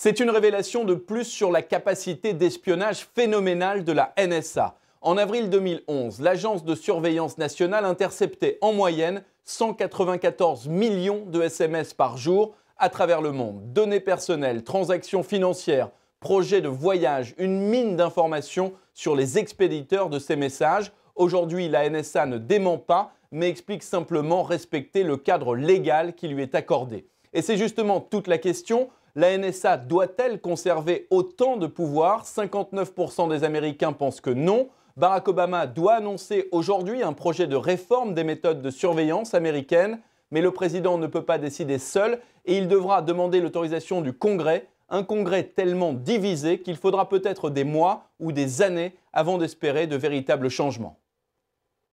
C'est une révélation de plus sur la capacité d'espionnage phénoménale de la NSA. En avril 2011, l'agence de surveillance nationale interceptait en moyenne 194 millions de SMS par jour à travers le monde. Données personnelles, transactions financières, projets de voyage, une mine d'informations sur les expéditeurs de ces messages. Aujourd'hui, la NSA ne dément pas, mais explique simplement respecter le cadre légal qui lui est accordé. Et c'est justement toute la question. La NSA doit-elle conserver autant de pouvoir? 59% des Américains pensent que non. Barack Obama doit annoncer aujourd'hui un projet de réforme des méthodes de surveillance américaines, mais le président ne peut pas décider seul et il devra demander l'autorisation du Congrès, un Congrès tellement divisé qu'il faudra peut-être des mois ou des années avant d'espérer de véritables changements.